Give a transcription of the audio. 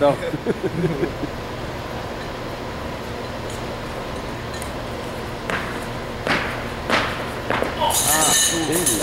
So. ah,